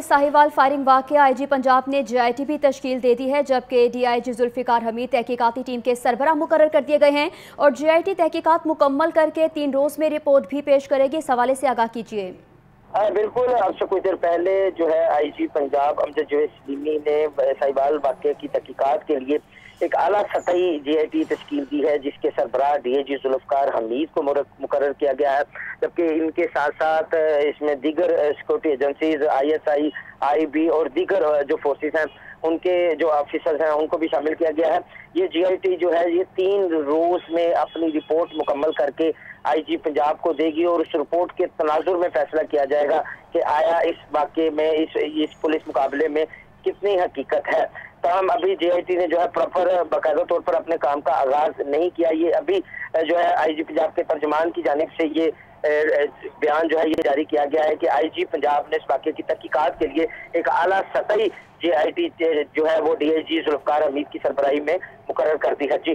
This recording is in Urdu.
ساہیوال فائرنگ واقعہ آئی جی پنجاب نے جی آئی ٹی بھی تشکیل دے دی ہے، جبکہ ڈی آئی جی ذوالفقار حمید تحقیقاتی ٹیم کے سربراہ مقرر کر دیے گئے ہیں اور جی آئی ٹی تحقیقات مکمل کر کے تین روز میں رپورٹ بھی پیش کرے گی، اس حوالے سے آگاہ کیجیے۔ ہاں، بالکل، اب سے کچھ دیر پہلے جو ہے آئی جی پنجاب امجد جو سلیمی نے ساہیوال واقعہ کی تحقیقات کے لیے ایک اعلیٰ سطحی جی آئی ٹی تشکیل دی ہے، جس کے سربراہ ڈی اے جی ذوالفقار حمید کو مقرر کیا گیا ہے۔ جبکہ ان کے ساتھ ساتھ اس میں دیگر security agencies I S I I B اور دیگر جو فورسز ہیں، ان کے جو آفیسرز ہیں، ان کو بھی شامل کیا گیا ہے۔ یہ جی آئی ٹی جو ہے، یہ تین روز میں اپنی رپورٹ مکمل کر کے آئی جی پنجاب کو دے گی اور اس رپورٹ کے تناظر میں فیصلہ کیا جائے گا کہ آیا اس واقعے میں، اس پولیس مقابلے میں کتنی حقیقت ہے۔ تاہم، ابھی جے آئی ٹی نے جو ہے پراپر باقاعدہ طور پر اپنے کام کا آغاز نہیں کیا۔ یہ ابھی جو ہے آئی جی پنجاب کے ترجمان کی جانب سے یہ بیان جو ہے، یہ جاری کیا گیا ہے کہ آئی جی پنجاب نے اس واقعے کی تحقیقات کے لیے ایک اعلیٰ سطحی جی آئی ٹی جو ہے، وہ ڈی آئی جی ذوالفقار حمید کی سربراہی میں مقرر کر دی ہے۔ جی۔